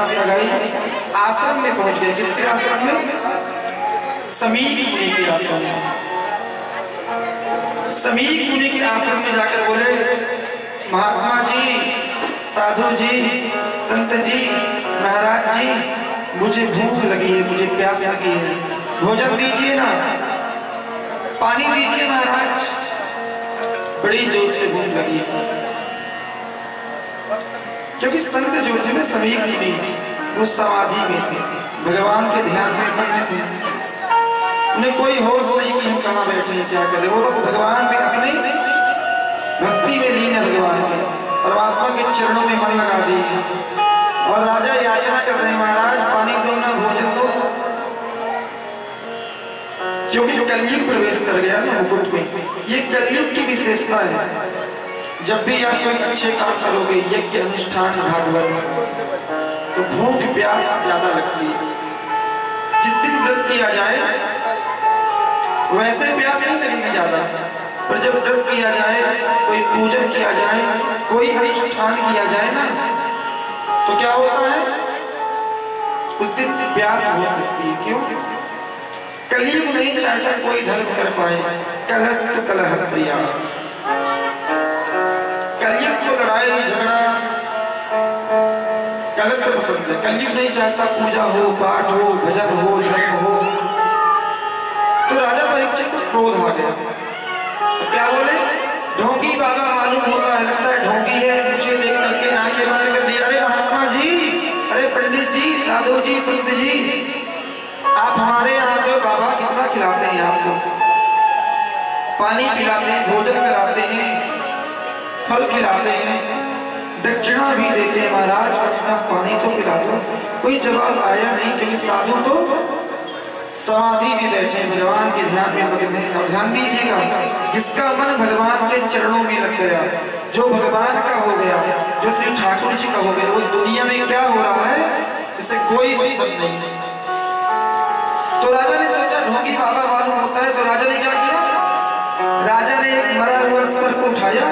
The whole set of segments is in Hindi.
प्यास लगाई आश्रम में पहुँच गए किसके आश्रम में? समीक मुनि के आश्रम में। समीक मुनि के आश्रम में जाकर बोले, महात्मा जी, साधु जी, संत जी, महाराज जी, मुझे भूख लगी है, मुझे प्यास लगी है। भोजन दीजिए ना। पानी दीजिए, महाराज। बड़ी ज़ोर से भूख लगी है। क्योंकि संत जो थे ना समीप मुनि वो समाधि में थे। भगवान के ध्यान में मग्न थे। उन्हें कोई होश नहीं कि हम कहाँ बैठे हैं, क्या करें। वो बस भगवान में अपने भक्ति में लीन है भगवान के। परमात्मा के चरणों में मन लगा दिए और राजा याचना कर रहे हैं, महाराज, पानी दो ना भोजन दो। क्योंकि कलयुग प्रवेश कर गया ना मुकुट में। ये कलयुग की विशेषता है। जब भी आप कोई अच्छे काम करोगे यज्ञ, अनुष्ठान, भागवत तो भूख, प्यास ज़्यादा लगती है। जिस दिन व्रत किया जाए, वैसे प्यास नहीं लगेगी ज़्यादा। पर जब व्रत किया जाए, कोई पूजन किया जाए, कोई अनुष्ठान किया जाए ना तो क्या होता है? उस दिन प्यास बहुत लगती है। क्यों? कलयुग नहीं चाहता कोई धर्म कर पाए। कलस्त कलह प्रिया है कलयुग नहीं चाहता पूजा हो, पाठ हो, भजन हो, धर्म हो। तो राजा परीक्षित को क्रोध आ गया। क्या बोले? ढोंगी बाबा मालूम होता है, लगता है ढोंगी है, मुझे देख करके आँखें बंद कर दिया। अरे महात्मा जी, अरे पंडित जी, साधु जी, संत जी, आप हमारे यहाँ तो बाबा कितना खिलाते हैं आपको। पानी पिलाते हैं, भोजन कराते हैं, फल खिलाते हैं। दक्षिणा भी देते महाराज दक्षिणा पानी तो पिला दो। कोई जवाब आया नहीं, क्योंकि साधु तो समाधि में बैठे भगवान के ध्यान में मग्न हैं। और ध्यान दीजिएगा, जिसका मन भगवान के चरणों में लग गया, जो भगवान का हो गया, जो श्री ठाकुर जी का हो गया, वो दुनिया में क्या हो रहा है, इसे कोई मतलब नहीं। तो राजा ने सोचा, ढोंगी बाबा मालूम होता है तो राजा ने क्या किया? राजा ने एक मरा हुआ सर को उठाया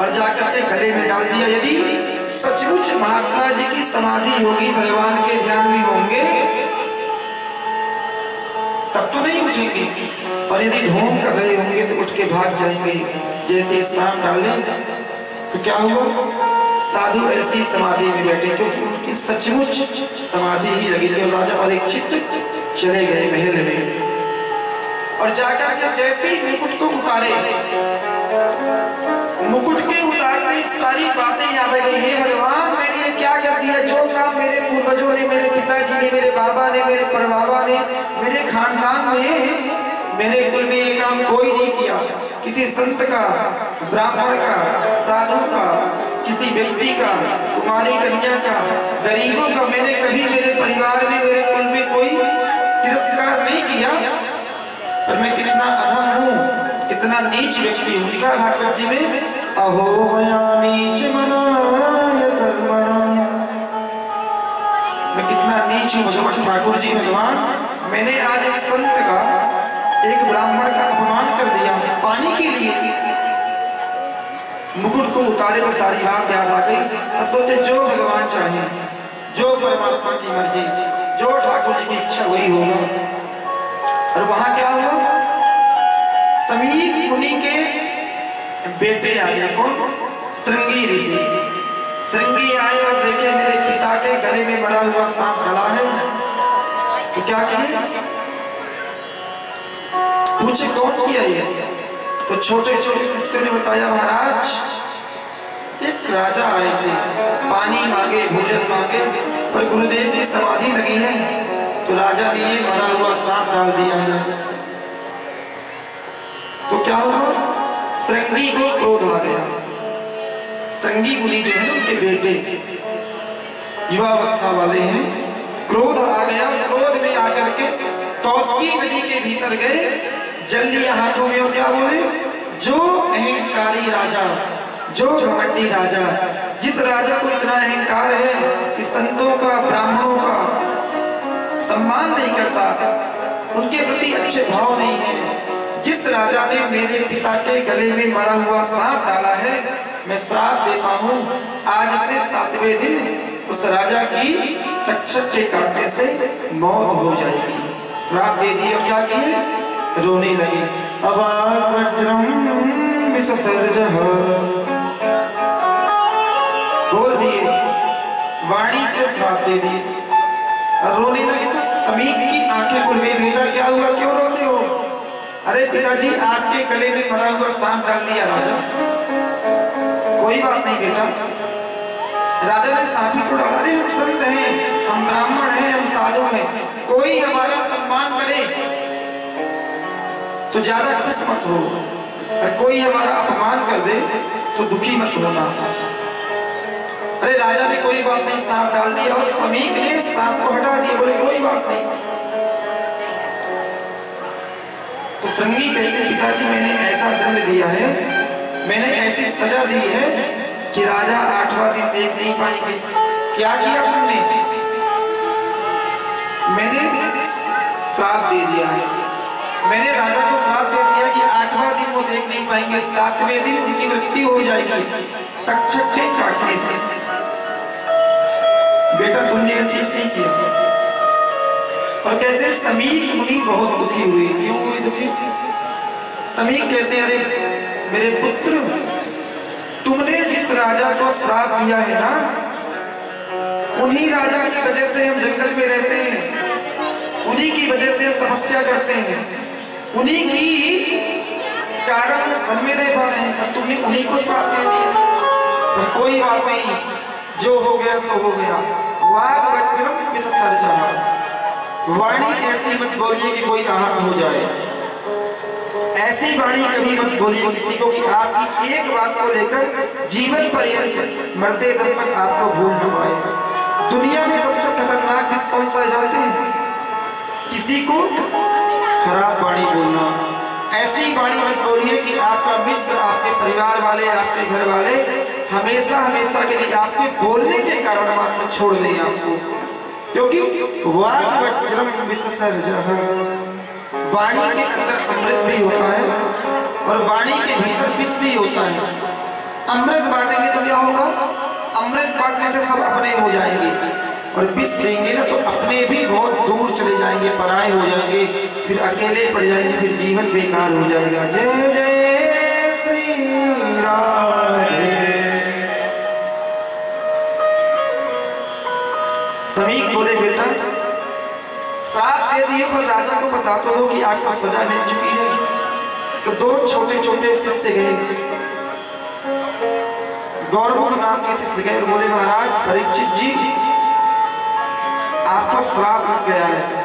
और जाकर के गले में डाल दिया। यदि सचमुच महात्मा जी की समाधि होगी भगवान के ध्यान में होंगे, तब तो नहीं उठेंगे। और यदि ढोंग कर रहे होंगे तो उठ के भाग जाएँगे, जैसे स्नान डाले तो क्या हुआ? साधु ऐसी समाधि में बैठे, क्योंकि उनकी सचमुच समाधि ही लगी थी। और राजा परीक्षित चले गए महल में। और जाकर के जैसे ही मुकुट को उतारे मुकुट के उतारने सारी बातें याद आ गई हे भगवान, मैंने क्या कर दिया? जो काम मेरे पूर्वजों ने, मेरे पिताजी ने, मेरे बाबा ने, मेरे परबाबा ने, मेरे खानदान में मेरे कुल में ये काम कोई नहीं किया। किसी संत का, ब्राह्मण का, साधु का, किसी व्यक्ति का, कुमारी कन्या का, गरीबों का मैंने कभी मेरे परिवार में, मेरे कुल में कोई तिरस्कार नहीं किया। कितना नीच व्यक्ति लिखा भागवत जी में, अहो, मया नीच मनाय मैं कितना नीच हूँ, भगवान ठाकुर जी, भगवान। मैंने आज एक संत का, एक ब्राह्मण का अपमान कर दिया, पानी के लिए। मुकुट को उतारे तो सारी बात याद आ गई। और सोचे, जो भगवान चाहे, जो परमात्मा की मर्ज़ी, जो ठाकुर जी की इच्छा, वही होगा। और वहाँ क्या हुआ? समीप मुनि के बेटे आ गए कौन श्रृंगी ऋषि। श्रृंगी आए और देखे, मेरे पिता के गले में मरा हुआ सांप खड़ा है। तो क्या किया? पूछे, कौन किया ये? तो छोटे छोटे शिष्यों ने बताया, महाराज, एक राजा आए थे। पानी मांगे, भोजन मांगे, पर गुरुदेव की समाधि लगी है। तो राजा ने ये मरा हुआ सांप डाल दिया है। तो क्या हुआ? श्रृंगी को क्रोध आ गया। श्रृंगी मुनि जो है उनके बेटे, युवावस्था वाले हैं। क्रोध आ गया। क्रोध में आकर के कौशकी नदी के भीतर गए। जल लिया हाथों में और क्या बोले? जो अहंकारी राजा, जो घमंडी राजा, जिस राजा को इतना अहंकार है कि संतों का, ब्राह्मणों का सम्मान नहीं करता, उनके प्रति अच्छे भाव नहीं है। जिस राजा ने मेरे पिता के गले में मरा हुआ सांप डाला है, मैं श्राप देता हूँ। आज से सातवें दिन उस राजा की तक्षक के काटने से मौत हो जाएगी। श्राप दे दिए क्या किए? रोने लगे। अब बोल दिए। वाणी से श्राप दे दिए। रोने लगे तो समीक की आँखें खुल गई। बेटा, क्या हुआ? क्यों रोते हो? अरे पिताजी, आपके गले में मरा हुआ सांप डाल दिया, राजा। कोई बात नहीं, बेटा। राजा ने सांप ही तो डाला। अरे, हम संत हैं, हम ब्राह्मण हैं, हम साधु हैं। कोई हमारा सम्मान करे तो ज़्यादा खुश मत हो। और कोई हमारा अपमान कर दे तो दुखी मत होना। अरे, राजा ने कोई बात नहीं, सांप डाल दिया और समीक ने सांप को हटा दिया। बोले, कोई बात नहीं। तो संगी कहते पिताजी मैंने ऐसा दंड दिया है। मैंने ऐसी सजा दी है कि राजा आठवां दिन देख नहीं पाएँगे क्या किया तुमने। मैंने श्राप दे दिया है। मैंने राजा को श्राप दे दिया कि आठवां दिन वो देख नहीं पाएँगे। सातवें दिन उनकी मृत्यु हो जाएगी। तक्षक के काटने से। बेटा, तुमने ठीक नहीं किया और कहते हैं समीक मुनि बहुत दुखी हुए क्यों हुए दुखी? समीक कहते हैं, अरे, मेरे पुत्र, तुमने जिस राजा को श्राप दिया है ना, उन्हीं राजा की वजह से हम जंगल में रहते हैं। उन्हीं की वजह से हम तपस्या करते हैं। उन्हीं की कारण वन में रह पा रहे हैं तुमने उन्हीं को श्राप दे दिया। पर कोई बात नहीं, जो हो गया सो हो गया। वाग वज्रम विसर्जः वाणी ऐसी मत बोलिए कि कोई आहत हो जाए। ऐसी वाणी कभी मत बोलिए किसी को कि आपकी एक बात को लेकर जीवन पर्यंत मरते दम तक आपको भूल न दुनिया में सबसे खतरनाक विष कौन सा जानते हैं? किसी को खराब वाणी बोलना। ऐसी वाणी मत बोलिए कि आपका मित्र, आपके परिवार वाले, आपके घर वाले हमेशा हमेशा के लिए आपके बोलने के कारण मात्र छोड़ दें आपको। क्योंकि वाग वज्रम वाणी के अंदर अमृत भी होता है और वाणी के भीतर विष भी होता है। अमृत बांटेंगे तो क्या होगा? अमृत बांटने से सब अपने हो जाएँगे और विष देंगे ना तो अपने भी बहुत दूर चले जाएँगे, पराए हो जाएँगे, फिर अकेले पड़ जाएँगे, फिर जीवन बेकार हो जाएगा। जय जय श्री राधे दे दिए, पर राजा को बता तो दो कि आपको सजा मिल चुकी है। तो दो छोटे छोटे शिष्य गए। गौरव नाम के शिष्य गए बोले, महाराज, परीक्षित जी, आपको श्राप लग गया है।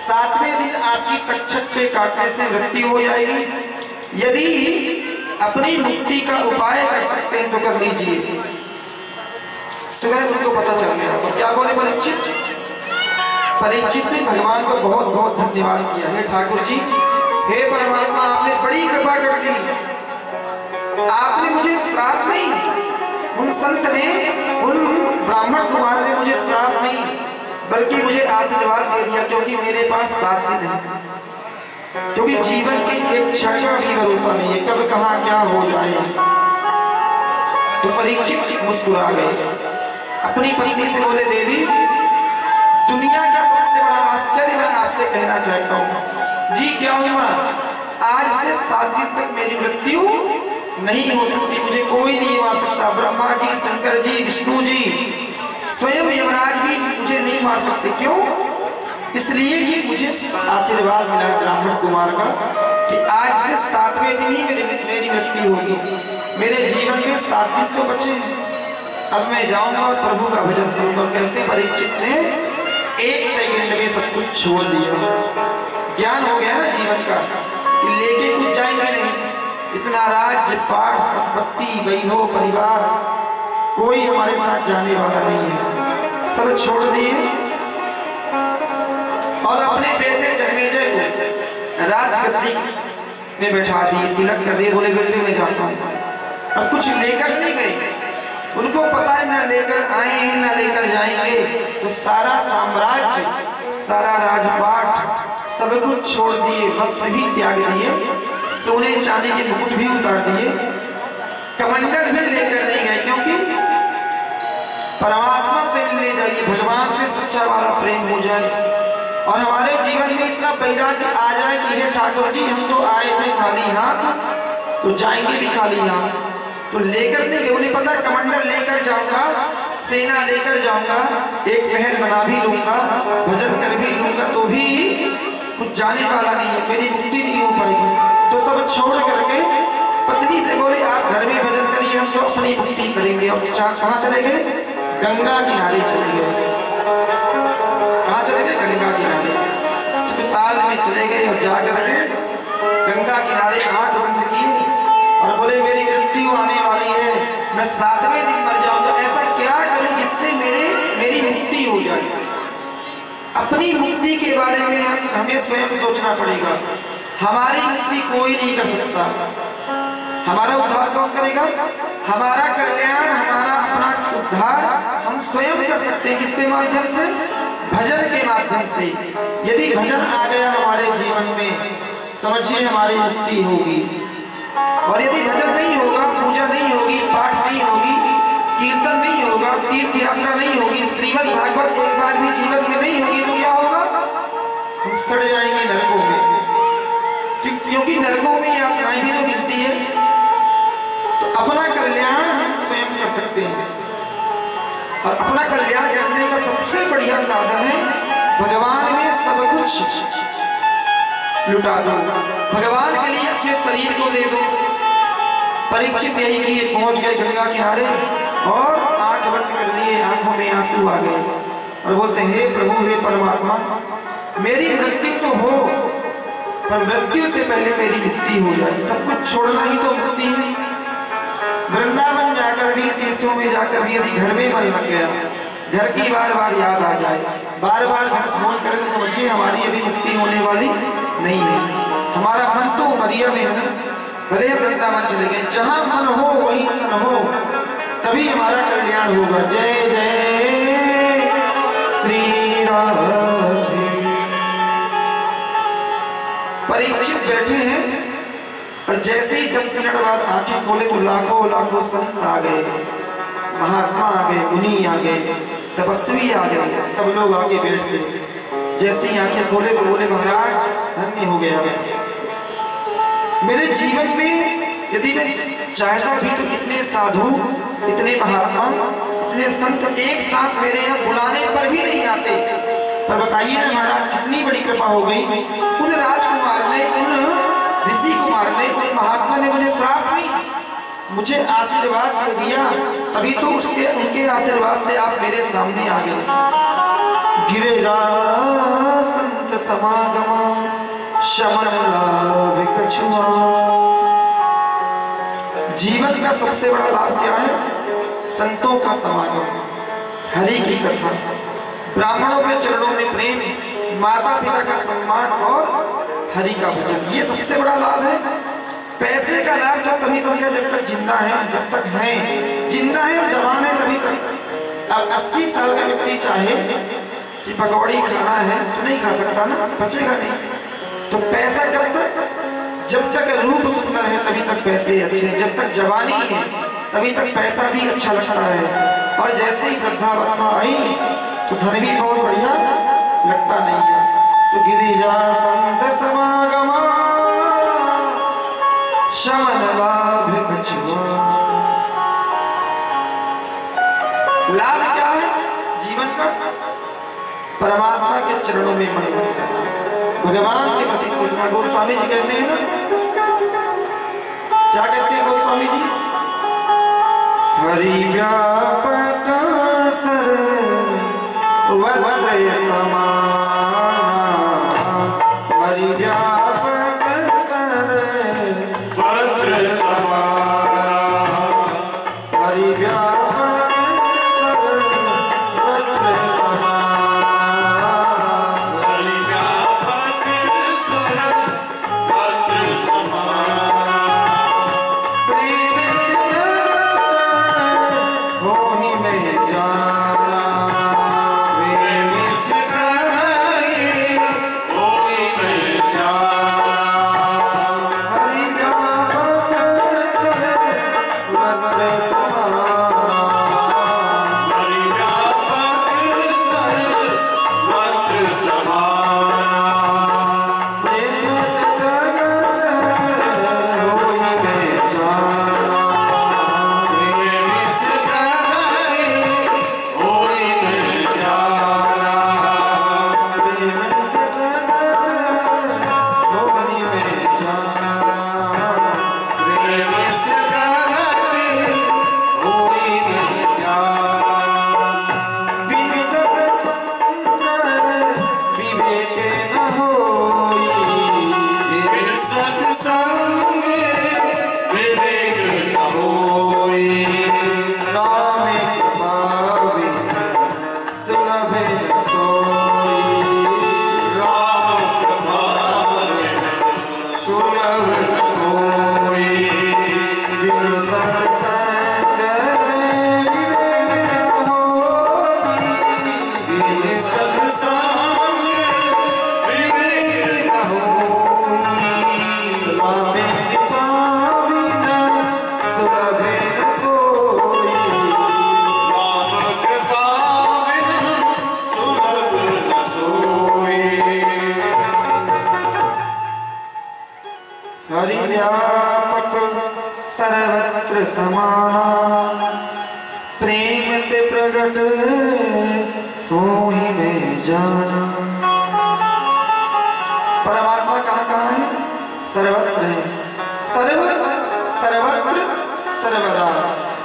सातवें दिन आपकी तक्षक के काटने से मृत्यु हो जाएगी। यदि अपनी मुक्ति का उपाय कर सकते हैं तो कर लीजिए। सुबह उनको पता चल गया। क्या बोले, परीक्षित? परीक्षित ने भगवान को बहुत बहुत धन्यवाद किया है ठाकुर जी। हे परमात्मा, आपने बड़ी कृपा कर दी। आपने मुझे श्राप नहीं, उन संत ने, उन ब्राह्मण कुमार ने मुझे श्राप नहीं, बल्कि मुझे आशीर्वाद दे दिया क्योंकि मेरे पास सात दिन है क्योंकि जीवन के एक क्षण भी भरोसा नहीं है, कब, कहा, क्या हो जाए। तो परीक्षित मुस्कुरा गए। अपनी पत्नी से बोले, देवी दुनिया का सबसे बड़ा आश्चर्य मैं आपसे कहना चाहता हूँ। जी क्या हुआ आज से सात दिन तक मेरी मृत्यु नहीं हो सकती, मुझे कोई नहीं मार सकता। ब्रह्मा जी, शंकर जी, विष्णु जी, स्वयं यमराज भी मुझे नहीं मार सकते। क्यों? इसलिए कि मुझे आशीर्वाद मिला ब्राह्मण कुमार का कि आज से सातवें दिन ही मेरी मेरी मृत्यु होगी। मेरे जीवन में सात दिन तो बचे हैं। अब मैं जाऊँगा और प्रभु का भजन करूँगा। कहते परीक्षित ने एक सेकंड में सब कुछ छोड़ दिया। ज्ञान हो गया ना जीवन का लेके कुछ जाएँगे नहीं। इतना राज्य पाठ संपत्ति वैभव परिवार, कोई हमारे साथ जाने वाला नहीं है। सब छोड़ दिए। और अपने बेटे जन्मेजय को राजगद्दी में बैठा दिए। तिलक कर दिए, बोले, बेटे, में जाता हूँ। अब कुछ लेकर नहीं गए। उनको पता है ना लेकर आए हैं, ना लेकर जाएँगे। तो सारा साम्राज्य, सारा राजपाट सब कुछ छोड़ दिए, वस्त्र भी त्याग दिए, सोने चांदी के मुकुट भी उतार दिए। कमंडल भी लेकर नहीं गए, क्योंकि परमात्मा से मिलने जाइए, भगवान से सच्चा वाला प्रेम हो जाए। और हमारे जीवन में इतना वैराग्य आ जाए कि, हे ठाकुर जी, हम तो आए थे खाली हाथ तो जाएँगे भी खाली हाथ। तो लेकर नहीं गए उन्हें पता, कमंडल लेकर जाऊँगा, सेना लेकर जाऊँगा, एक महल बना भी लूँगा, भजन कर भी लूँगा तो भी कुछ जाने वाला नहीं है, मेरी मुक्ति नहीं हो पाएगी। तो सब छोड़ करके पत्नी से बोले, आप घर में भजन करिए, हम तो अपनी मुक्ति करेंगे। और कहाँ चले गए? गंगा किनारे चले गए। कहाँ चले गए? गंगा किनारे। अस्पताल में चले गए और जाकर गंगा किनारे हाथ बंद किए और बोले, मेरी मैं सातवें दिन मर जाऊँगा ऐसा क्या करूँ जिससे मेरे, मेरी मुक्ति हो जाए? अपनी मुक्ति के बारे में हम, हमें स्वयं सोचना पड़ेगा। हमारी मुक्ति कोई नहीं कर सकता। हमारा उद्धार कौन करेगा? हमारा कल्याण, हमारा अपना उद्धार हम स्वयं कर सकते हैं। किसके माध्यम से? भजन के माध्यम से। यदि भजन आ गया हमारे जीवन में, समझिए हमारी मुक्ति होगी। और यदि भजन नहीं होगा पूजा नहीं होगी, पाठ नहीं होगी, कीर्तन नहीं होगा, तीर्थ यात्रा नहीं होगी श्रीमद भागवत एक बार भी जीवन में नहीं होगी तो क्या होगा? हम सड़ जाएँगे नरकों में। क्योंकि नरकों में यात्राएँ भी तो मिलती है। तो अपना कल्याण हम स्वयं कर सकते हैं। और अपना कल्याण करने का सबसे बढ़िया साधन है, भगवान में सब कुछ लुटा दो। भगवान के लिए अपने शरीर को दे दो। परीक्षित यही किए पहुँच गए गंगा किनारे और आँख बंद कर लिए, आँखों में आँसू आ गए। और बोलते, हे प्रभु, हे परमात्मा, मेरी मृत्यु तो हो, पर मृत्यु से पहले मेरी मुक्ति हो जाए। सब कुछ छोड़ना ही तो मुक्ति है। वृंदावन जाकर भी, तीर्थों में जाकर भी यदि घर में मन लग गया, घर की बार बार याद आ जाए। बार बार घर फ़ोन करें तो समझिए हमारी अभी मुक्ति होने वाली नहीं है हमारा मन तो मरिया में है ना। भले वृंदावन चले गए। जहाँ मन हो, वही तन हो। तभी हमारा कल्याण होगा। जय जय। श्री राधे परीक्षित बैठे हैं और जैसे ही दस मिनट बाद आँखें खोले तो लाखों लाखों संत आ गए। महात्मा आ गए, मुनि आ गए, तपस्वी आ गए। सब लोग आगे बैठ गए। जैसे ही आँखें खोले तो बोले, महाराज, धन्य हो गया मैं। मेरे जीवन में यदि मैं चाहता भी तो इतने साधु, इतने महात्मा, इतने संत एक साथ मेरे यहाँ बुलाने पर भी नहीं आते। पर बताइए ना महाराज, कितनी बड़ी कृपा हो गई। उन राजकुमार ने, उन ऋषि कुमार ने, उन महात्मा ने मुझे श्राप नहीं मुझे आशीर्वाद दिया। तभी तो उसके, उनके आशीर्वाद से आप मेरे सामने आ गए। गिरेगा समागमा जीवन का सबसे बड़ा लाभ क्या है? संतों का समागम, हरि की कथा। ब्राह्मणों के चरणों में प्रेम माता पिता का सम्मान और हरि का भजन, ये सबसे बड़ा लाभ है। पैसे का लाभ तो तभी तो जब तक ज़िंदा है, जब तक है, ज़िंदा है जवान है तभी तक। अब 80 साल का व्यक्ति चाहे कि पकौड़ी खाना है तो नहीं खा सकता ना, बचेगा नहीं। तो पैसा जब तक जब तक रूप सुंदर है, तभी तक पैसे अच्छे हैं। जब तक जवानी है, तभी तक पैसा भी अच्छा लगता है। और जैसे ही वृद्धावस्था आई तो धन भी बहुत बढ़िया लगता नहीं है। तो गिरिजा संत समागमा शमन परमात्मा के चरणों में मन हो भगवान के प्रति सोचना गोस्वामी जी कहते हैं क्या कहते हैं गोस्वामी जी? हरि व्यापक सर, वज्र समान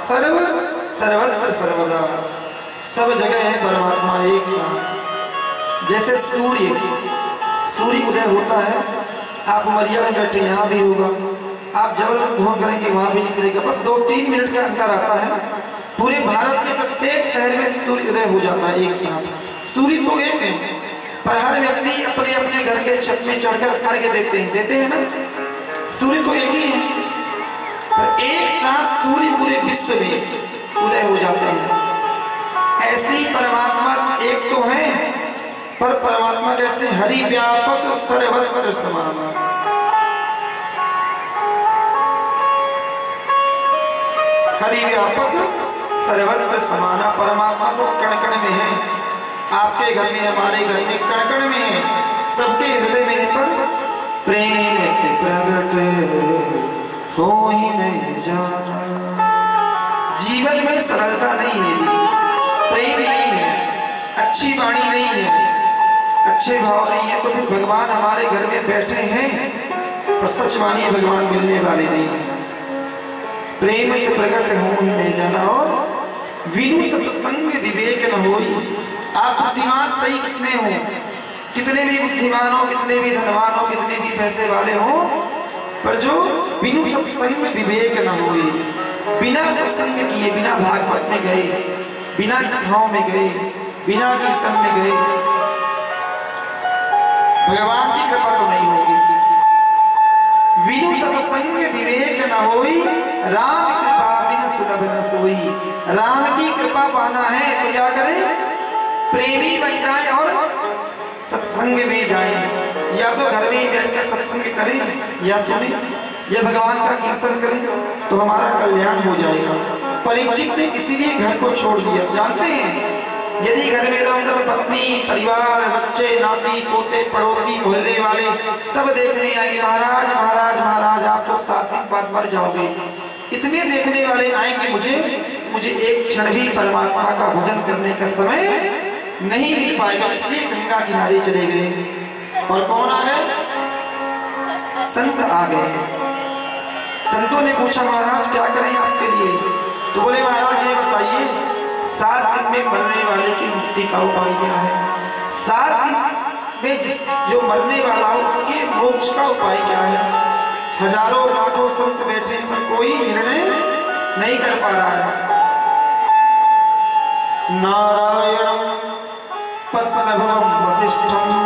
सर्व, सर्वत्र सर्वदा। सब जगह है परमात्मा एक साथ। जैसे सूर्य सूर्य उदय होता है, आप उमरिया में बैठे, यहाँ भी होगा। आप जबलपुर घूम करेंगे, वहाँ भी निकलेगा। बस दो तीन मिनट का अंतर आता है। पूरे भारत के प्रत्येक शहर में सूर्य उदय हो जाता है एक साथ। सूर्य तो एक है, पर हर व्यक्ति अपने अपने घर के छत में चढ़कर अर्घ्य देते हैं। देते हैं ना? सूर्य तो एक ही है। पर एक साथ सूर्य पूरे विश्व में उदय हो जाते हैं। ऐसे ही परमात्मा एक तो है, पर परमात्मा जैसे हरि व्यापक सर्वत्र समान हरि व्यापक सर्वत्र समाना परमात्मा तो कण कण में है। आपके घर में, हमारे घर में कण कण में है, सबके हृदय में पर प्रेम प्रगट हो ही नहीं जाना। जीवन में सरलता नहीं है प्रेम नहीं है, अच्छी वाणी नहीं है, अच्छे भाव नहीं है तो फिर भगवान हमारे घर में बैठे हैं, पर सच वाणी भगवान मिलने वाले नहीं है। प्रेम के प्रकट हो ही नहीं जाना, और विनु सत्संग विवेक न हो। आप बुद्धिमान सही कितने हो? कितने भी बुद्धिमान हो, कितने भी धनवान हो, कितने भी पैसे वाले हो पर जो बिनु सत्संग विवेक न होई बिना सत्संग किए, बिना भागवत में गए, बिना कथाओं में गए, बिना कीर्तन में गए। भगवान की कृपा तो नहीं होगी। विनु सत्संग विवेक न हो राम कृपा बिन सुलभ न सोई। राम की कृपा पाना है तो क्या करें? प्रेमी बन जाए और सत्संग में जाए। या तो घर में ही बैठकर सत्संग करें, या सुने, या भगवान का कीर्तन करें तो हमारा कल्याण हो जाएगा। परीक्षित ने इसीलिए घर को छोड़ दिया। जानते हैं, यदि घर में रहूँगा तो पत्नी, परिवार, बच्चे, नाती, पोते, पड़ोसी, मोहल्ले वाले सब देखने आएँगे महाराज महाराज महाराज, आप तो सात दिन बाद मर जाओगे। इतने देखने वाले आएँगे मुझे मुझे एक क्षण भी परमात्मा का भजन करने का समय नहीं मिल पाएगा, इसलिए गंगा किनारे चले गए। और कौन आ गए? संत आ गए। संतों ने पूछा, महाराज, क्या करें आपके लिए? तो बोले, महाराज, ये बताइए, सात दिन में मरने वाले की मुक्ति का उपाय क्या है? सात दिन में जिस, जो मरने वाला उसके मोक्ष का उपाय क्या है? हज़ारों लाखों संत बैठे हैं पर कोई निर्णय नहीं कर पा रहा है। नारायण पद्मभवम वसिष्ठम।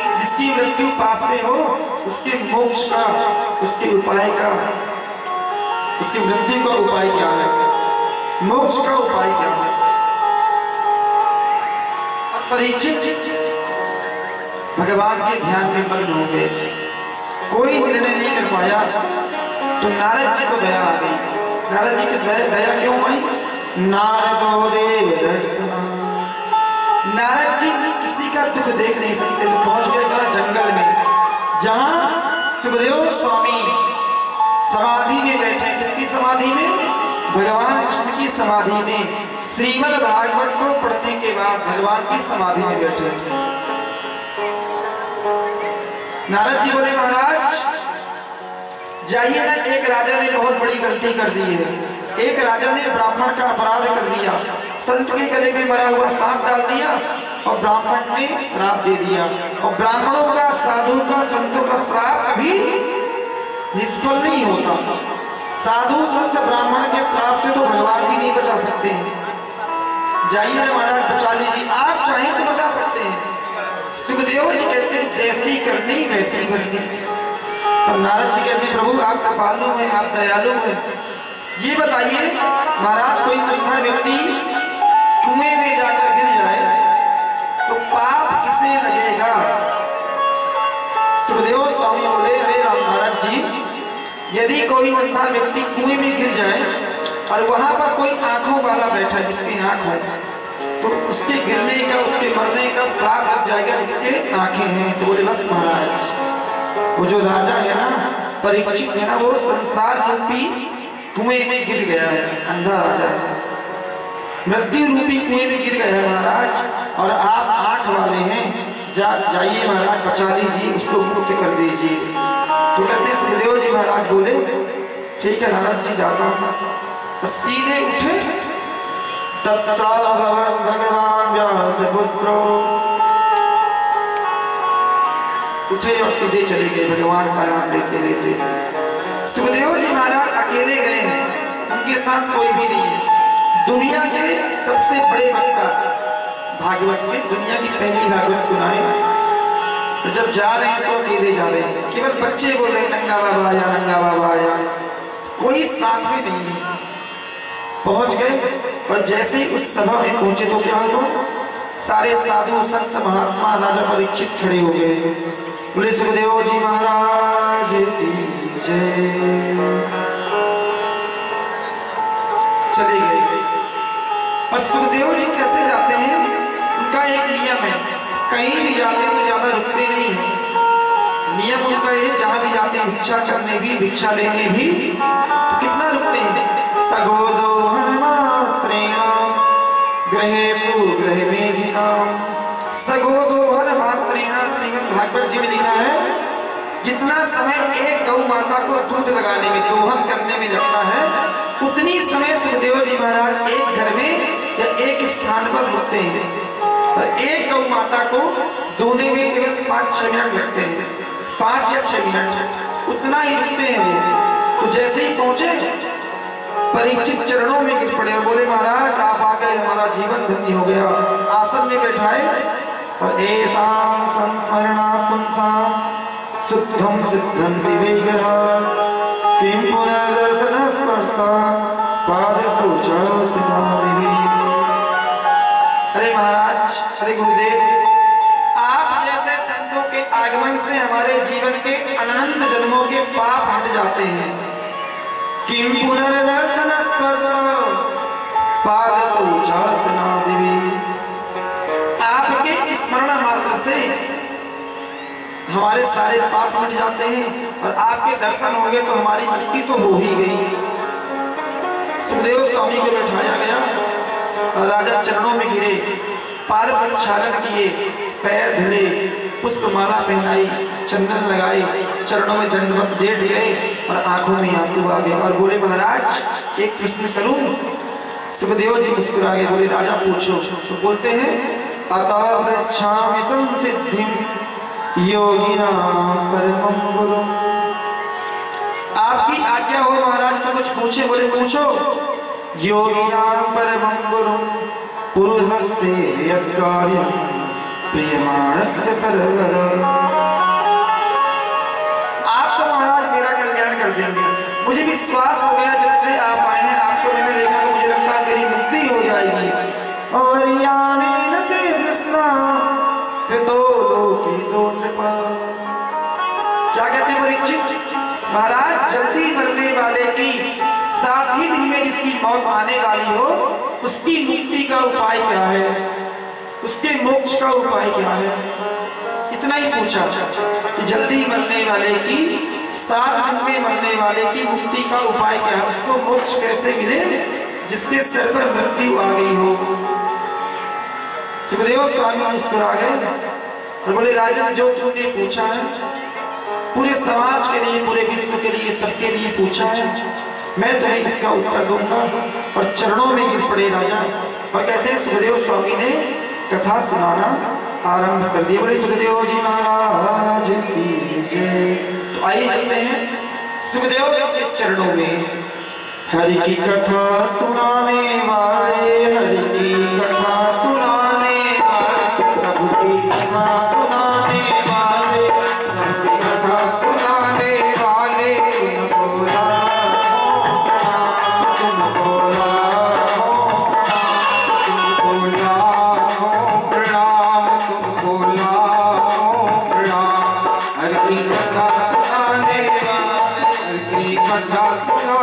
जिसकी मृत्यु पास में हो, उसके मोक्ष का, उसके उपाय का, उसकी वृद्धि का उपाय क्या है? मोक्ष का उपाय क्या है? परीक्षित भगवान के ध्यान में मग्न हो गए। कोई निर्णय नहीं कर पाया तो नारद जी को दया आ गई। नारद जी की दया दया क्यों आई नारदो देव दर्शना। नारद जी किसी का दुख देख नहीं सकते तो पहुँच गए कहा जंगल में, जहाँ सुखदेव स्वामी समाधि में बैठे किसकी समाधि में? भगवान कृष्ण की समाधि में। श्रीमद् भागवत को पढ़ने के बाद भगवान की समाधि में बैठे नारद जी बोले, महाराज, जाइए ना, एक राजा ने बहुत बड़ी गलती कर दी है। एक राजा ने ब्राह्मण का अपराध कर दिया। संत के गले में मरा हुआ सांप डाल दिया और ब्राह्मण ने श्राप दे दिया। और ब्राह्मणों का साधु का, संतों का श्राप कभी निष्फल नहीं होता। साधु संत ब्राह्मण के श्राप से तो भगवान भी नहीं बचा सकते हैं। जाइए महाराज बचा लीजिए आप चाहें तो बचा सकते हैं। सुखदेव जी कहते हैं, जैसी करनी, वैसी करनी। तो नारद जी कहते हैं, प्रभु, आप कृपालु हैं, आप दयालु हैं। ये बताइए, महाराज, कोई अंधा व्यक्ति कुएँ में जाकर गिर जाए तो पाप किसे लगेगा? सुखदेव स्वामी बोले, अरे राम महाराज जी, यदि कोई अंधा व्यक्ति कुएँ में गिर जाए और वहाँ पर कोई आँखों वाला बैठा जिसकी आँख हो तो उसके गिरने का, उसके मरने का श्राप लग जाएगा, जिसके आँखें हैं। तो बोले, बस महाराज, वो जो राजा है ना परीक्षित है ना, वो संसार रूपी कुएँ में गिर गया है, अंधा राजा है। मृत्यु रूपी कुएँ में गिर गया महाराज, और आप आठ वाले हैं, जा, जाइए महाराज, बचा लीजिए, उसको मुक्त कर दीजिए। तो कहते सुखदेव जी महाराज बोले, ठीक है नारद जी, जाता सीधे उठे। तत्र भगवान व्यास पुत्रो। उठे और सीधे चले गए, भगवान का नाम लेते लेते। सुखदेव जी महाराज अकेले गए हैं, उनके साथ कोई भी नहीं है। दुनिया के सबसे बड़े वक्ता, भागवत में दुनिया की पहली भागवत सुनाए। जब जा रहे हैं तो अकेले जा रहे हैं। केवल बच्चे बोल रहे हैं, नंगा बाबा आया, नंगा बाबा आया। कोई साथ में नहीं है। पहुँच गए, और जैसे उस सभा में पहुँचे तो क्या हुआ? सारे साधु संत महात्मा, राजा परीक्षित खड़े हो गए। बोले, सुखदेव जी महाराज, की जय। और सुखदेव जी कैसे जाते हैं? उनका एक नियम है। कहीं भी जाते तो ज़्यादा रुकते नहीं है। नियम उनका ये जहाँ भी जाते हैं, भिक्षा करने भी, भिक्षा लेने भी तो कितना रुकते हैं? सगोदो हनुमात्रेण ग्रहेषु गृह मेघिना सगोदो हनुमात्रेण, श्रीमद् भागवत जी में लिखा है, जितना समय एक गौ माता को दूध लगाने में, दोहन करने में लगता है, उतनी समय सुखदेव जी महाराज एक घर में या एक स्थान पर रुकते हैं और एक गौ माता को धोने में केवल पाँच छह मिनट लगते हैं। पाँच या छह मिनट, उतना ही रुकते हैं वो। तो जैसे ही पहुँचे परीक्षित चरणों में गिर पड़े बोले, महाराज, आप आ गए, हमारा जीवन धन्य हो गया। आसन में बैठाए और ऐसा संस्मरणा पुंसा शुद्धम सिद्धम विवेक किम पुनर्दर्शन स्पर्शा के से हमारे जीवन के अनंत जन्मों के पाप हट जाते हैं। किं पुनर्दर्शन स्पर्श पाद शौचासना देवी आपके स्मरण मात्र से हमारे सारे पाप मिट जाते हैं और आपके दर्शन हो गए तो हमारी मुक्ति तो हो ही गई। सुखदेव स्वामी को बैठाया गया और राजा चरणों में गिरे पाद प्रक्षालन किए, पैर धुले पुष्पमाला पहनाई, चंदन लगाई, चरणों में दंडवत दे दिए और आँखों में आँसू आ गए। और बोले, महाराज, एक प्रश्न करूँ? सुखदेव जी मुस्कुरा गए बोले, राजा, पूछो। तो बोलते हैं आपकी आज्ञा हो, महाराज तो कुछ पूछे, बोले, पूछो। योगिना परमं गुरु, पुरुषस्य यत् कार्यं प्रियमाणस्य सर्वदा आप तो महाराज मेरा कल्याण कर देंगे। मुझे विश्वास हो गया जब से आप आए हैं, आपको मैंने देखा तो मुझे लगता है मेरी मुक्ति हो जाएगी। और यानी न ते कृष्णा फिर दो लोकी दो नृपा क्या कहते परीक्षित? महाराज, जल्दी मरने वाले की सात ही दिन में जिसकी मौत आने वाली हो, उसकी मुक्ति का उपाय क्या है? उसके मोक्ष का उपाय क्या है? इतना ही पूछा कि जल्दी मरने वाले की, सात दिन में मरने वाले की मुक्ति का उपाय क्या है? उसको मोक्ष कैसे मिले? जिसके सिर पर मृत्यु आ गई हो। सुखदेव स्वामी मुस्कुरा गए और बोले, राजन, जो तुमने पूछा है, पूरे समाज के लिए, पूरे विश्व के लिए, सबके लिए पूछा है। मैं तुम्हें इसका उत्तर दूँगा और चरणों में गिर पड़े राजा। और कहते हैं, सुखदेव स्वामी ने कथा सुनाना आरंभ कर दिया। बोले, सुखदेव जी महाराज की जय। तो आइए चलते हैं सुखदेव के चरणों में। हरि की कथा सुनाने वाले हरि की कथा सुनाने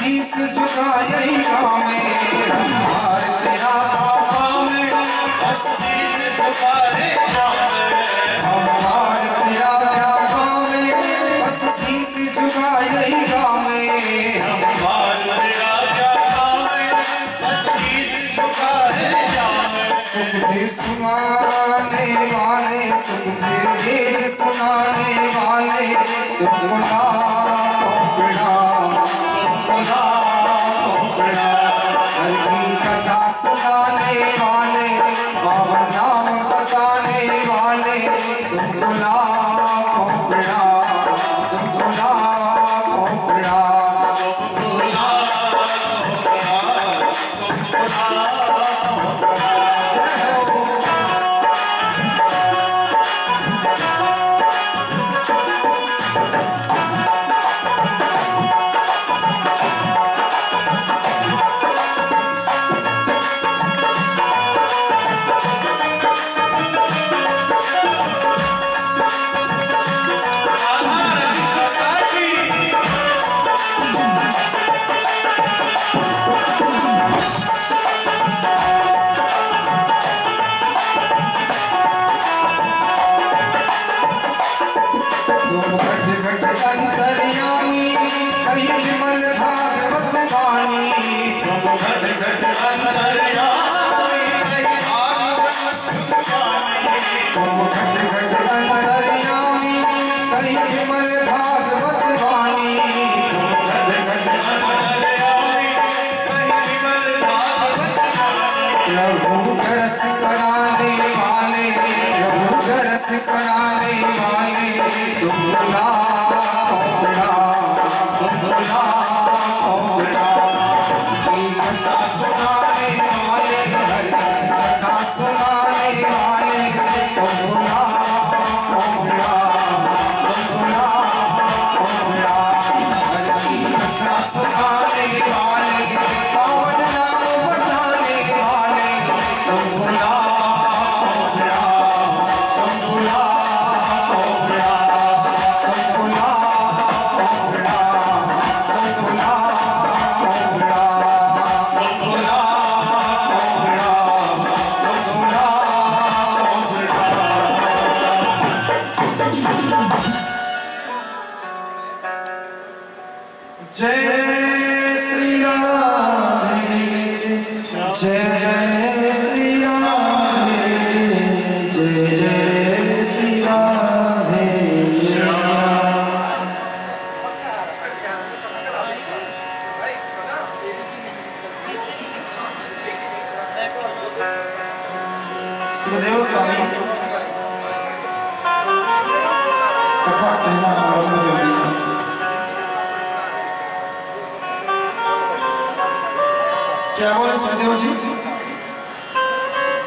शीश झुका यही गाँव में हमारे तेरा पापा में बस शीश झुका रे गाँव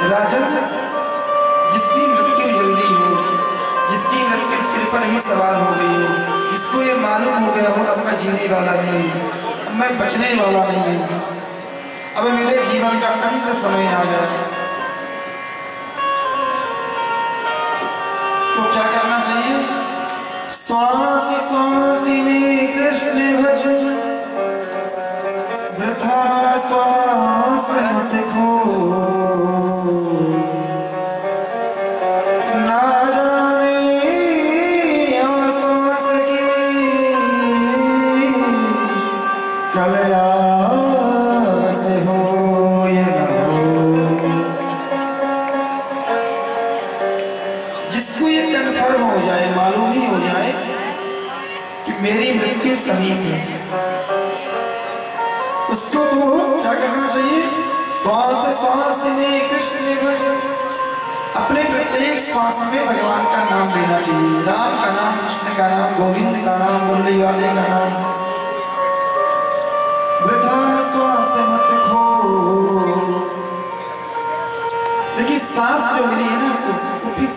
राजन, जिसकी मृत्यु जल्दी हो, जिसकी मृत्यु सिर पर ही सवार हो गई हो, जिसको ये मालूम हो गया हो, अब मैं जीने वाला नहीं हूँ, अब मैं बचने वाला नहीं हूँ। अब मेरे जीवन का अंत समय आ गया। इसको क्या करना चाहिए? श्वास श्वास ने कृष्ण भजन। वृथा, स्वास मत खो।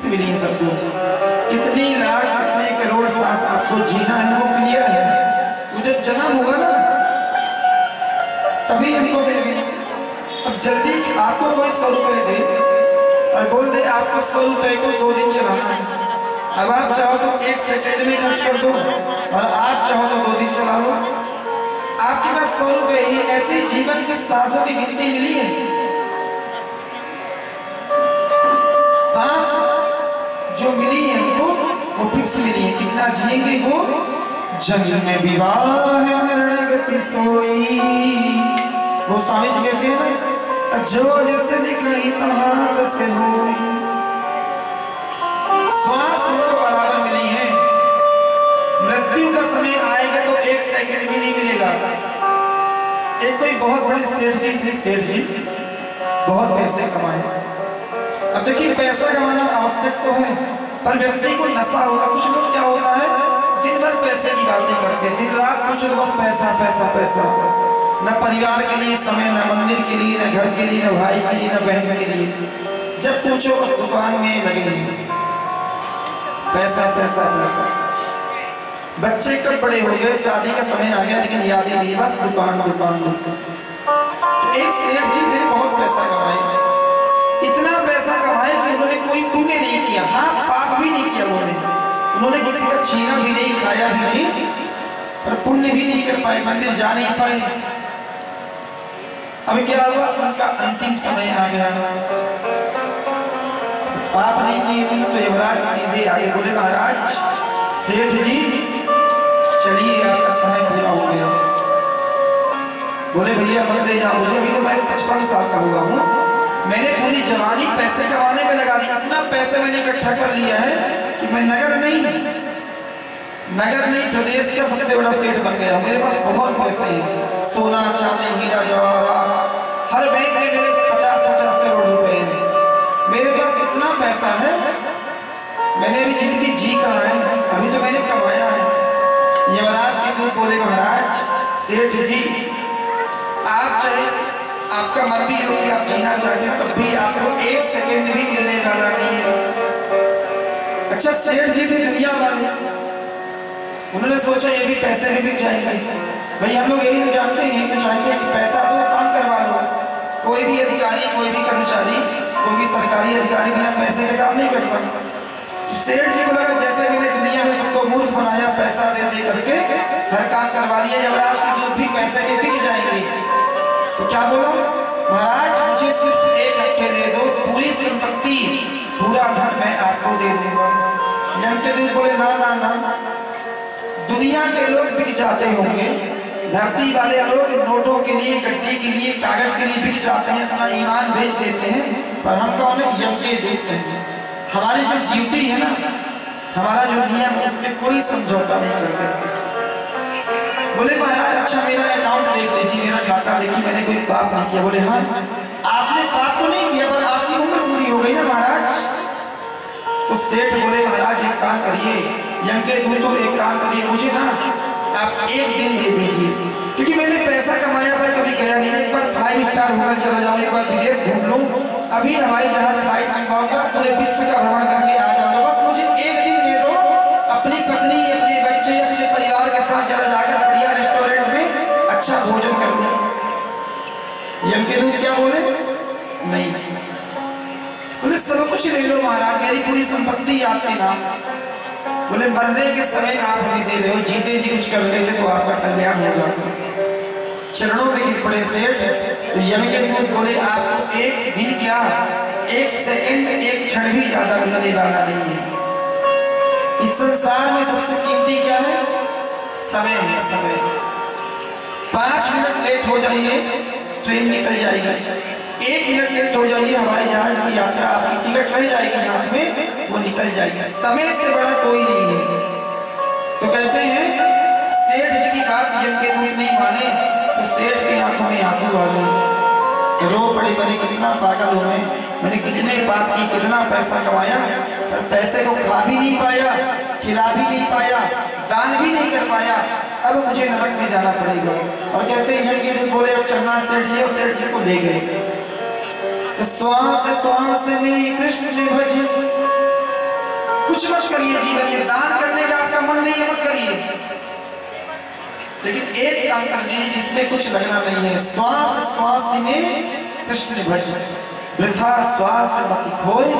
वो फिक्स मिली है सबको। कितनी लाख कितने करोड़ सांस आपको जीना है वो क्लियर है। वो जब जन्म हुआ ना, तभी हमको मिल गई अब जल्दी आपको कोई सौ रुपए दे और बोल दे, आपको सौ रुपए को दो दिन चलाना है। अब आप चाहो तो एक सेकंड में खर्च कर दो, और आप चाहो तो दो दिन चला लो। आपके पास सौ रुपए ऐसे जीवन के सांसों की गिनती मिली है। कितना जिएँगे वो जन्म में विवाह मरण सोई। वो स्वामी जी कहते हैं ना जो जैसे लिखाई तहाँ से हुई। श्वास हमको बराबर मिली है। मृत्यु का समय आएगा तो एक सेकंड भी नहीं मिलेगा। एक कोई बहुत बड़े सेठ जी थे, सेठ जी, बहुत पैसे कमाए। अब देखिए, पैसा कमाना आवश्यक तो है। पर व्यक्ति को नशा होगा, कुछ लोग क्या होता है? दिन भर पैसे बातें करते दिन रात कुछ बस पैसा पैसा पैसा। न परिवार के लिए समय, न मंदिर के लिए, न घर के लिए, न भाई के लिए, न बहन के लिए। जब पूछो, उस दुकान में लगे पैसा पैसा पैसा। बच्चे कब बड़े हो गए, शादी का समय आ गया, लेकिन याद ही नहीं। बस दुकान दुकान तो एक सेठ जी थे बहुत पैसा कमाए। इतना पैसा कमाए कि उन्होंने कोई पुण्य नहीं किया। हाँ पाप भी नहीं किया उन्होंने। उन्होंने किसी का छीना भी नहीं, खाया भी नहीं और पुण्य भी नहीं कर पाए, मंदिर जा नहीं पाए। अभी क्या हुआ? उनका अंतिम समय आ गया। पाप नहीं किए थे तो युवराज सीधे आगे बोले, महाराज, सेठ जी, चलिए, आपका समय पूरा हो गया। बोले, भैया मंदिर जाओ, मुझे भी तो मैं पचपन साल का हुआ हूँ। मैंने पूरी जवानी पैसे कमाने में लगा दी इतना पैसे मैंने इकट्ठा कर लिया है कि मैं नगर नहीं नगर नहीं, प्रदेश का सबसे बड़ा सेठ बन गया। मेरे पास बहुत पैसे हैं। सोना, चांदी, हीरा जवाहरात हर बैंक में मेरे पचास पचास करोड़ रुपए हैं। मेरे पास इतना पैसा है, मैंने अभी ज़िंदगी जी कहा है। अभी तो मैंने कमाया है। यमराज के दूध बोले, महाराज, सेठ जी, आप चाहे आपका मन भी हो कि आप जीना चाहते हो, तब भी आपको एक सेकंड भी मिलने वाला नहीं है। अच्छा सेठ जी थे दुनिया वाले। उन्होंने सोचा, ये भी पैसे भी बिक जाएँगे। भाई, हम लोग यही तो जानते हैं कि चाहते हैं कि पैसा दो काम करवा लो। कोई भी अधिकारी, कोई भी कर्मचारी, कोई भी सरकारी अधिकारी बिना पैसे के काम नहीं कर पाए सेठ जी को लगा, जैसे मैंने दुनिया में सबको मूर्ख बनाया, पैसा दे दे करके, हर काम करवा लिया युवराज की दूध भी पैसे के तो क्या बोला? महाराज, मुझे सिर्फ़ एक हफ़्ते दे दो, पूरी संपत्ति, पूरा धन मैं आपको दे दूँगा। दूध बोले, ना ना ना, दुनिया के लोग बिक जाते होंगे। धरती वाले लोग नोटों के लिए गड्डी के लिए, कागज़ के लिए बिक जाते हैं, अपना ईमान बेच देते हैं, पर हम कौन है? यम के देते हैं। हमारी जो ड्यूटी है ना, हमारा जो नियम है, इसमें कोई समझौता नहीं करते। बोले, महाराज अच्छा मेरा अकाउंट देख लीजिए मेरा खाता देखिए, मैंने कोई पाप नहीं किया। बोले हाँ आपने पाप तो नहीं किया, पर आपकी उम्र पूरी हो गई ना, महाराज? तो सेठ बोले, महाराज, एक काम करिए यंगे हुए तो एक काम करिए, मुझे ना आप एक दिन दे दीजिए। क्योंकि मैंने पैसा कमाया, पर कभी गया नहीं। एक बार फाइव स्टार होटल चला जाओ, एक बार विदेश घूम लूँ। अभी हवाई जहाज़ फ़्लाइट मंगवाऊँगा पूरे विश्व का भ्रमण करके आ संपत्ति आपके नाम बोले, मरने के समय आप नहीं दे रहे हो, जीते जी कुछ कर लेते तो आपका कल्याण हो जाता चरणों में गिर पड़े सेठ तो यम के दूध बोले, आपको एक दिन क्या, एक सेकंड, एक क्षण भी ज़्यादा मिलने वाला नहीं है। इस संसार में सबसे कीमती क्या है? समय है, समय। पाँच मिनट लेट हो जाइए, ट्रेन निकल जाएगी। एक मिनट लेट हो जाइए हमारे जहाज़ की यात्रा, आपकी टिकट रह जाएगी हाथ में वो निकल जाएगी। समय से बड़ा कोई नहीं है। तो कहते हैं, सेठ जी की बात यम के रूप नहीं माने तो सेठ के आँखों में आँसू आ गए। रो पड़े, मैंने कितना पागल हो मैं? मैंने कितने पाप की, कितना पैसा कमाया, पर पैसे को खा भी नहीं पाया, खिला भी नहीं पाया, दान भी नहीं कर पाया। अब मुझे नरक में जाना पड़ेगा। और कहते हैं बोले, अब चलना, सेठ जी, और सेठ जी को ले गए। श्वास श्वास में कृष्ण ने भज। कुछ मत करिए जीवन में दान करने का आपका मन नहीं है, मत करिए। लेकिन एक काम कर दीजिए जिसमें कुछ लगना नहीं है। श्वास श्वास में कृष्ण भज। वृथा श्वास मत खोए।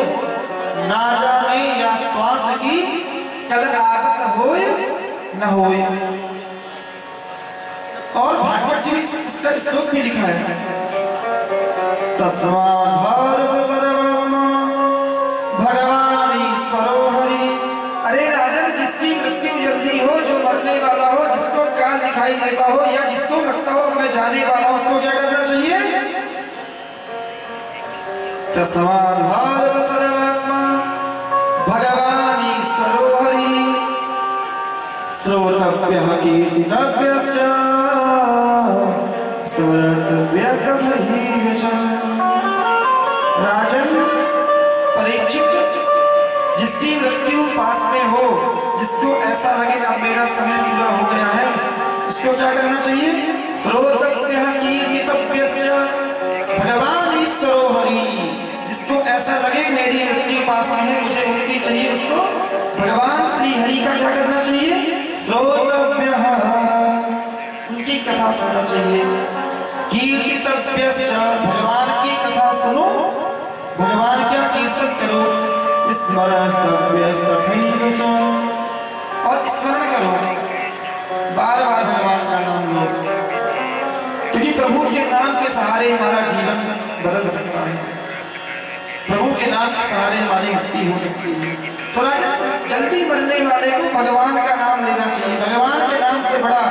ना जाने या श्वास की कल आदत होए, न होए। और भागवत जी में इसका श्लोक भी लिखा है। तस्मा भारत सर्वमा भगवान ईश्वरो हरि। अरे राजन जिसकी मृत्यु जल्दी हो, जो मरने वाला हो, जिसको काल दिखाई देता हो या जिसको लगता हो मैं जाने वाला हूँ, उसको क्या करना चाहिए? तस्मात् भारत सर्वात्मा। भगवान ईश्वरो हरि। श्रोतव्यः कीर्तितव्यश्च मेरा समय पूरा हो गया है। उसको क्या करना चाहिए? भगवान जिसको ऐसा लगे मेरी पास मुझे मुक्ति चाहिए उसको। भगवान श्री हरि का क्या करना चाहिए? उनकी कथा सुनना चाहिए। कीर्तितव्य भगवान की कथा सुनो। भगवान क्या कीर्तन करो? स्मरणस्तव्य प्रभु के नाम के सहारे हमारा जीवन बदल सकता है। प्रभु के नाम के सहारे हमारी मुक्ति हो सकती है। तो राजा जल्दी मरने वाले को भगवान का नाम लेना चाहिए। भगवान के नाम से बड़ा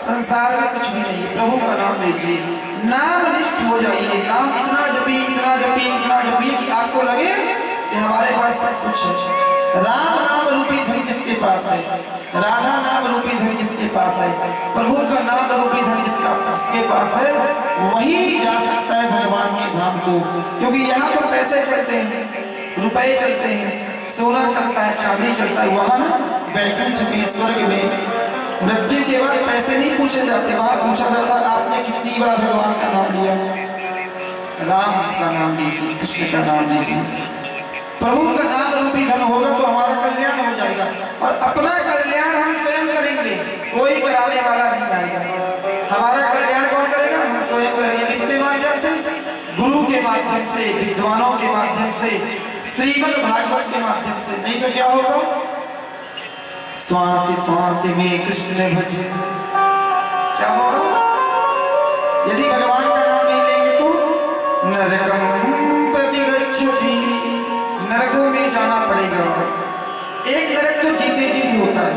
संसार में कुछ भी नहीं प्रभु का नाम लीजिए। नाम निष्ठ हो जाइए। नाम इतना जपिए इतना जपिए इतना जपिए कि आपको लगे कि हमारे पास सब कुछ है। राम नाम रूपी धन किसके पास है? राधा नाम रूपी धन किसके पास है प्रभु का नाम रूपी धन किसका किसके पास है, वही जा सकता है भगवान के धाम को। क्योंकि यहाँ तो पैसे चलते हैं रुपए चलते हैं, सोना चलता है चांदी चलता है वहाँ ना वैकुंठ में, स्वर्ग में। मृत्यु के बाद पैसे नहीं पूछे जाते, वहाँ पूछा जाता, आपने कितनी बार भगवान का नाम लिया? राम का नाम लीजिए, कृष्ण का नाम लीजिए। प्रभु का नाम रूपी धन होगा तो हमारा कल्याण हो जाएगा। और अपना कल्याण हम स्वयं करेंगे। कोई कराने वाला नहीं आएगा। हमारा कल्याण कौन करेगा? हम स्वयं करेंगे। किसके माध्यम से? गुरु के माध्यम से, विद्वानों के माध्यम से, श्रीमद भागवत के माध्यम से। नहीं तो क्या होगा? श्वास श्वास में कृष्ण भज क्या होगा? यदि भगवान का नाम नहीं लेंगे तो नरकम प्रतिगच्छति नरकों में जाना पड़ेगा। एक नरक तो जीते जी भी होता है।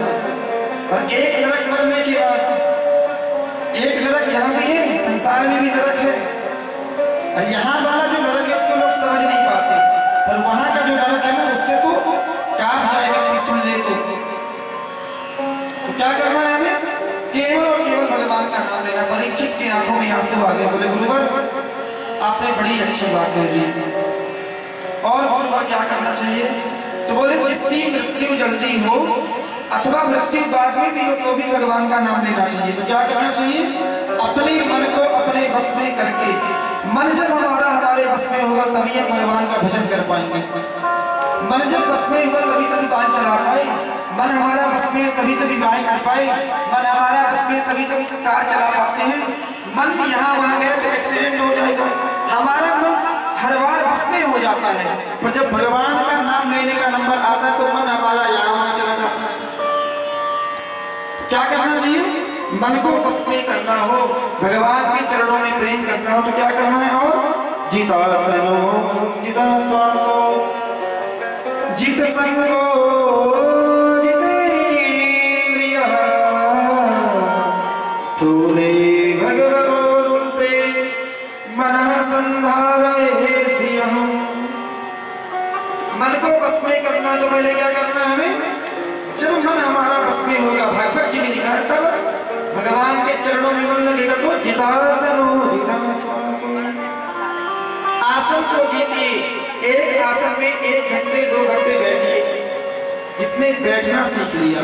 और एक नरक मरने के बाद एक नरक यहाँ भी है संसार में भी नरक है। और यहाँ वाला जो नरक है, उसको लोग समझ नहीं पाते। पर वहाँ का जो नरक है ना, उससे तो काम जाए व्यक्ति सुन ले तो क्या करना है हमें? केवल और केवल भगवान का नाम लेना, परीक्षित की आँखों में आँसू आ गए बोले, गुरुवर, आपने बड़ी अच्छी बात कह दी। और और और क्या करना चाहिए? तो बोले, जिसकी मृत्यु जल्दी हो अथवा मृत्यु बाद में भी हो तो भी भगवान का नाम लेना चाहिए। तो क्या करना चाहिए? अपने मन को बस में करके। मन जब हमारा हमारे बस में होगा तभी हम भगवान का भजन कर पाएँगे। मन जब बस में हुआ तभी तो दुकान चला पाए। मन हमारा बस में तभी तो विवाह कर पाए। मन हमारा बस में है, तभी तो कार चला पाते हैं। मन यहाँ वहाँ गया तो एक्सीडेंट हो जाएगा। हमारा मन हर बार बस में हो जाता है। पर जब भगवान का नाम लेने का नंबर आता है तो मन हमारा यहाँ वहाँ चला जाता है। क्या करना चाहिए? मन को बस में करना हो, भगवान के चरणों में प्रेम करना हो तो क्या करना है और? जीता सनो जीता श्वासो जित संगो रूपे मनः को बस में करना तो पहले क्या करना है हमें? जब मन हमारा बस में होगा, भागवत भगवान के चरणों में मन लगेगा तो जितासनो जिताश्वासो आसन को जीतिए एक आसन में एक घंटे, दो घंटे बैठिए जिसने बैठना सीख लिया,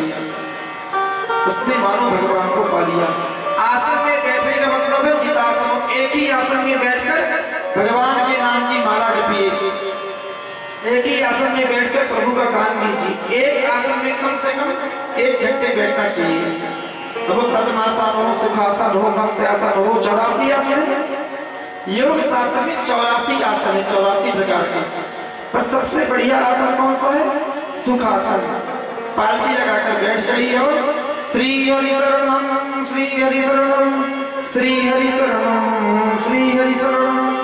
उसने मानो भगवान को पा लिया। आसन में बैठने का मतलब है जितासन एक ही आसन में बैठकर भगवान के नाम की माला जपिए। एक ही आसन में बैठकर प्रभु का काम कीजिए। एक आसन में कम से कम एक घंटे बैठना चाहिए। अब पद्मासन हो सुखासन हो मत्स्यासन हो चौरासी आसन। योग शास्त्र में चौरासी आसन है, चौरासी प्रकार के। पर सबसे बढ़िया आसन कौन सा है? सुखासन। पालती लगाकर बैठ जाइए और श्री हरि शरणम, श्री हरि शरणम, श्री हरि शरणम, श्री हरि शरणम।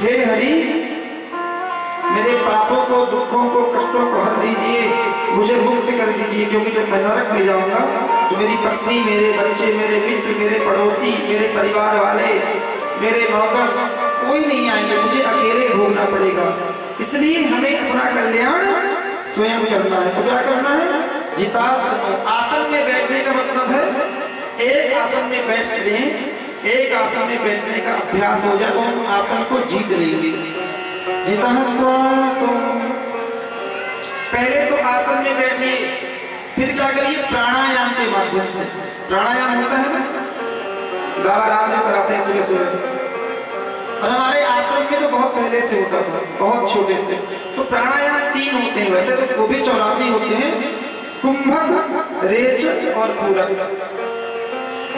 हे हरि मेरे पापों को, दुखों को, कष्टों को हर लीजिए। मुझे मुक्त कर दीजिए, क्योंकि जब मैं नरक में जाऊँगा तो मेरी पत्नी, मेरे बच्चे, मेरे मित्र, मेरे पड़ोसी, मेरे परिवार वाले, मेरे नौकर, कोई नहीं आएँगे। मुझे अकेले भोगना पड़ेगा। इसलिए हमें अपना कल्याण स्वयं करना है। तो क्या करना है? जितासन आसन में बैठने का मतलब है, एक आसन में बैठ लें, एक आसन में बैठने का अभ्यास हो जाए तो हम आसन को जीत लेंगे। पहले तो आसन में बैठिए फिर क्या करिए? प्राणायाम के माध्यम से। प्राणायाम होता है ना? बाबा रामदेव कराते हैं सुबह सुबह। और हमारे आश्रम में तो बहुत पहले से होता था, बहुत छोटे से। तो प्राणायाम तीन होते हैं वैसे तो वो भी चौरासी होते हैं, कुंभक रेचक और पूरक।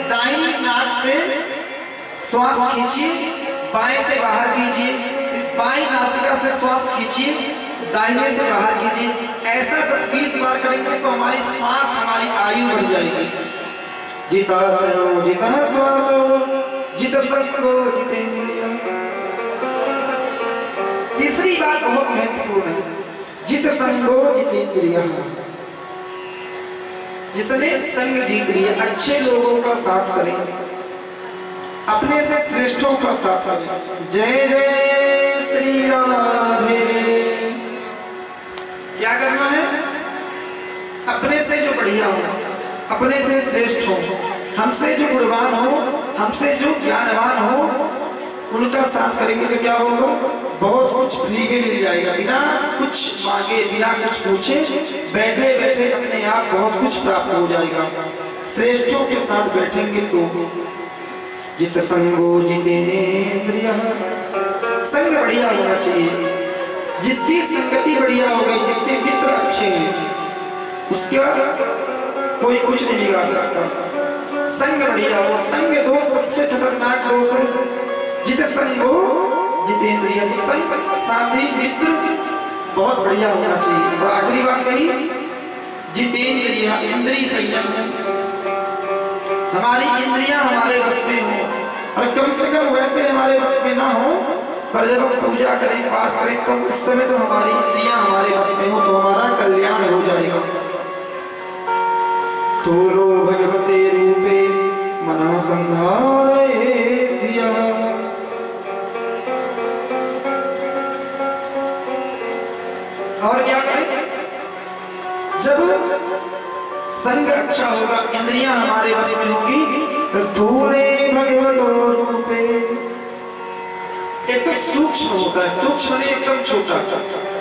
दाई नाक से श्वास खींचिए, बाएँ से बाहर कीजिए। बाई नासिका से श्वास खींचिए, दाहिने से बाहर कीजिए। ऐसा दस बीस बार करेंगे तो हमारी श्वास, हमारी आयु बढ़ जाएगी। जिता सरो जिता श्वासो जित संगो जितेंद्रिय तीसरी बात बहुत महत्वपूर्ण है, जित संगो जितेंद्रिय जिसने संग जीत लिया, अच्छे लोगों का साथ करें। अपने से श्रेष्ठों का साथ जय जय श्री राधे। क्या करना है? अपने से जो बढ़िया हो, अपने से श्रेष्ठ हो, हमसे जो गुणवान हो, हमसे जो ज्ञानवान हो, उनका साथ करेंगे तो क्या होगा? बहुत कुछ फ्री में मिल जाएगा। बिना कुछ मांगे, बिना कुछ पूछे बैठे बैठे अपने आप बहुत कुछ प्राप्त हो जाएगा। श्रेष्ठों के साथ बैठेंगे तो जित संगो जितेंद्रिय। संग बढ़िया होना चाहिए। जिसकी संगति बढ़िया हो गई जिसके मित्र अच्छे हैं, उसका कोई कुछ नहीं बिगाड़ सकता। संग बढ़िया हो, संग दोष सबसे खतरनाक है जित संगो जितेंद्रिय। संग साथी, मित्र, बहुत बढ़िया होना चाहिए। और आखिरी बात कही, जितेंद्रिय इंद्रिय संयम। हमारी इंद्रियाँ हमारे बस में हो। और कम से कम वैसे हमारे बस में ना हो, पर जब हम पूजा करें, पाठ करें तो उस समय तो हमारी इंद्रियाँ हमारे बस में हो तो हमारा कल्याण हो जाएगा। स्थूलो भगवते रूपे मना संधारयेद्य और क्या करें? जब संग अच्छा होगा, इंद्रियाँ हमारे वश में होगी तो स्थूले भगवतो रूपे सूक्ष्म होता है, सूक्ष्म एकदम छोटा।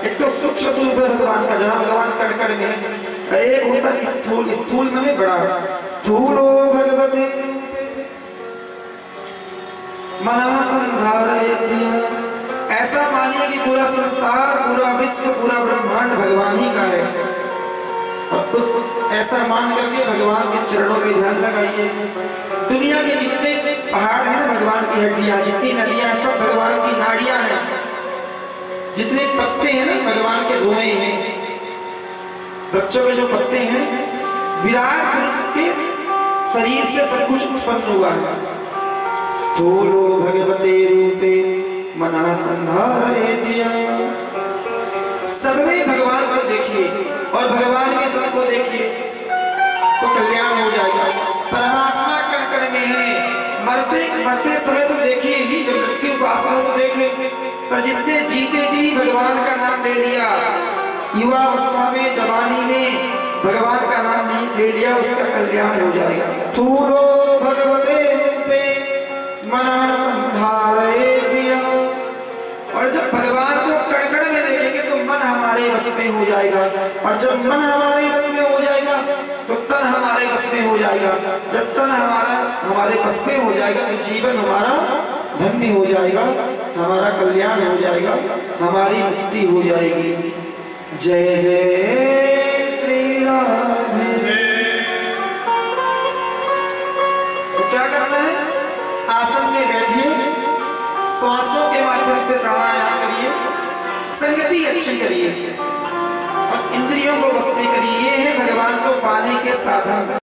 एक तो सूक्ष्म स्वरूप है भगवान का, जहाँ भगवान कड़कड़ में एक होता है स्थूल स्थूल में बड़ा। स्थूलो भगवते। मना संधारयेद्य ऐसा मानिए कि पूरा संसार, पूरा विश्व, पूरा ब्रह्मांड भगवान ही का है। और उस ऐसा मान करके भगवान के चरणों में ध्यान लगाइए। दुनिया के जितने पहाड़ हैं ना, भगवान की हड्डियाँ, जितनी नदियाँ सब भगवान की नाड़ियाँ हैं। जितने पत्ते हैं ना, भगवान के धुएँ हैं। बच्चों के जो पत्ते हैं, विराट पुरुष के शरीर से सब कुछ उत्पन्न हुआ है। स्थूलो भगवते रूपे मना सब में भगवान को देखिए और भगवान के सबको देखिए तो कल्याण हो जाएगा। परमात्मा मरते मरते समय तो देखिए ही जब मृत्यु पास तो देखे। पर जिसने जीते जी, भगवान का नाम ले लिया। युवा अवस्था में, जवानी में, भगवान का नाम ले लिया, उसका कल्याण हो जाएगा। स्थूलो भगवते रूपे मना संधारयेद्य और जब भगवान को कड़कड़ में देखेंगे तो मन हमारे बस में हो जाएगा। और जब मन हमारे बस में हो हमारे बस में हो जाएगा। जब तन हमारा, हमारे बस में हो जाएगा तो जीवन हमारा धन्य हो जाएगा, हमारा कल्याण हो जाएगा, हमारी मुक्ति हो जाएगी। जय जय श्री राधे। तो क्या करना है? आसन में बैठिए, श्वासों के माध्यम से प्राणायाम करिए, संगति अच्छी करिए। इंद्रियों को वश में करिए ये है भगवान को पाने के साधन।